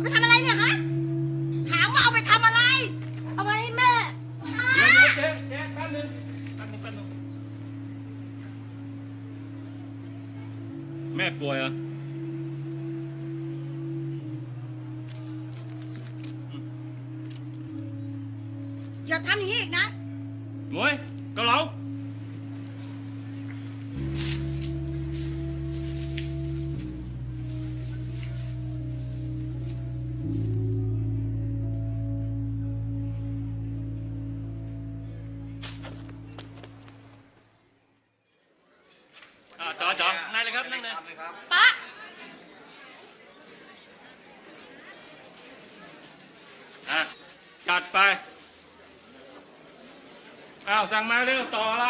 ไปทำอะไรเนี่ยฮะ ถามว่าเอาไปทำอะไร เอาไปให้แม่เดี๋ยวเดี๋ยวเจ๊เจ๊แป๊บนึงแป๊บนึงแป๊บนึงแม่ป่วยเหรอะอย่าทำอย่างนี้อีกนะ หมวยเกาเหลา จอจอนั่งเลยครับนั่งเลยป๊าอะจัดไป อ้าว สั่งมาเร็ว ต่ออะไร